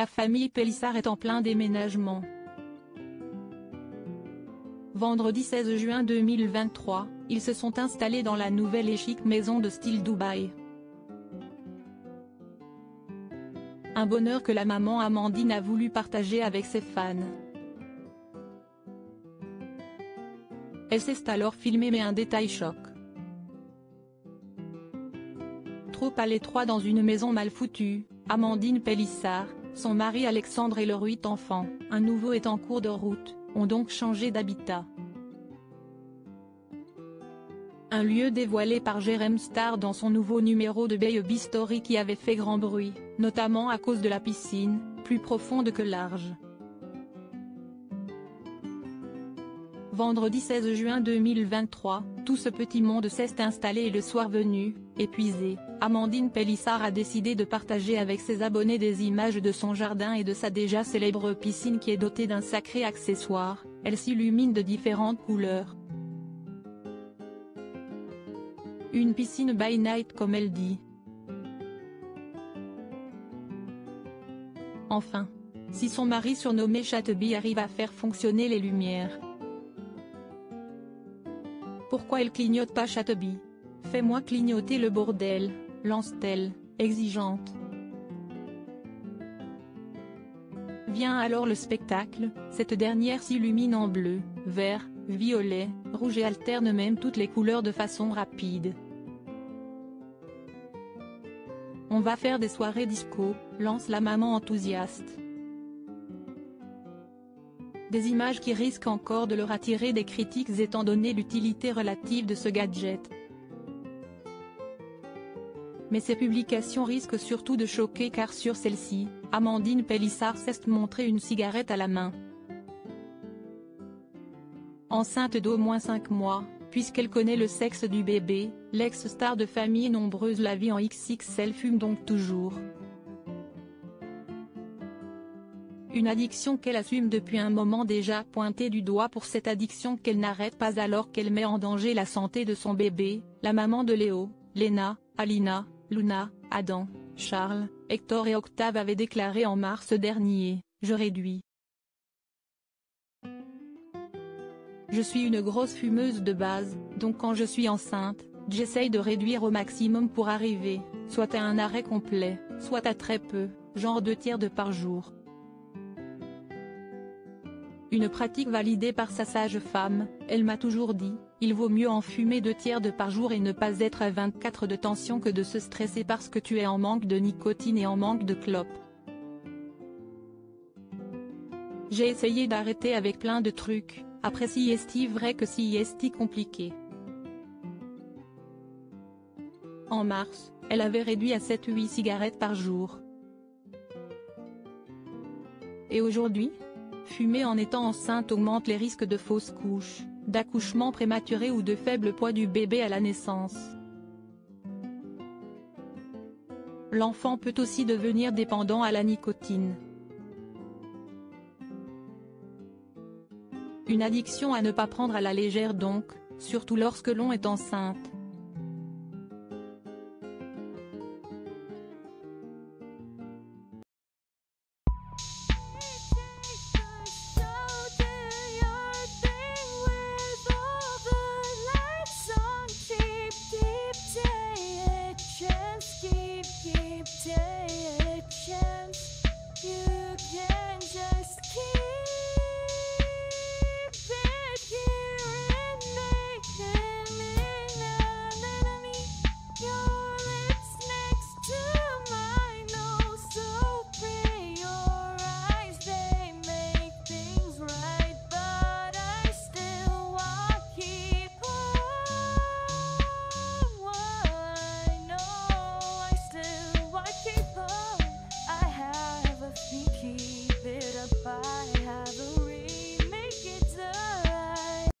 la famille Pélissard est en plein déménagement. Vendredi 16 juin 2023, ils se sont installés dans la nouvelle et chic maison de style Dubaï. Un bonheur que la maman Amandine a voulu partager avec ses fans. Elle s'est alors filmée mais un détail choc. Trop à l'étroit dans une maison mal foutue, Amandine Pélissard, son mari Alexandre et leurs huit enfants, un nouveau est en cours de route, ont donc changé d'habitat. Un lieu dévoilé par Jérém Star dans son nouveau numéro de Baby Story qui avait fait grand bruit, notamment à cause de la piscine, plus profonde que large. Vendredi 16 juin 2023, tout ce petit monde s'est installé et le soir venu, épuisé, Amandine Pélissard a décidé de partager avec ses abonnés des images de son jardin et de sa déjà célèbre piscine qui est dotée d'un sacré accessoire, elle s'illumine de différentes couleurs. Une piscine by night comme elle dit. Enfin. Si son mari surnommé Chateby arrive à faire fonctionner les lumières, pourquoi elle clignote pas Châteby Fais-moi clignoter le bordel, lance-t-elle, exigeante. Vient alors le spectacle, cette dernière s'illumine en bleu, vert, violet, rouge et alterne même toutes les couleurs de façon rapide. On va faire des soirées disco, lance la maman enthousiaste. Des images qui risquent encore de leur attirer des critiques étant donné l'utilité relative de ce gadget. Mais ces publications risquent surtout de choquer car sur celle-ci, Amandine Pélissard s'est montré une cigarette à la main. Enceinte d'au moins 5 mois, puisqu'elle connaît le sexe du bébé, l'ex-star de famille nombreuse la vie en XXL fume donc toujours. Une addiction qu'elle assume depuis un moment déjà pointée du doigt pour cette addiction qu'elle n'arrête pas alors qu'elle met en danger la santé de son bébé, la maman de Léo, Lena, Alina, Luna, Adam, Charles, Hector et Octave avaient déclaré en mars dernier, je réduis. Je suis une grosse fumeuse de base, donc quand je suis enceinte, j'essaye de réduire au maximum pour arriver, soit à un arrêt complet, soit à très peu, genre deux tiers de par jour. Une pratique validée par sa sage-femme, elle m'a toujours dit, il vaut mieux en fumer deux tiers de par jour et ne pas être à 24 de tension que de se stresser parce que tu es en manque de nicotine et en manque de clope. J'ai essayé d'arrêter avec plein de trucs, après si est vrai que si est compliqué. En mars, elle avait réduit à 7-8 cigarettes par jour. Et aujourd'hui Fumer en étant enceinte augmente les risques de fausses couches, d'accouchement prématuré ou de faible poids du bébé à la naissance. L'enfant peut aussi devenir dépendant à la nicotine. Une addiction à ne pas prendre à la légère donc, surtout lorsque l'on est enceinte.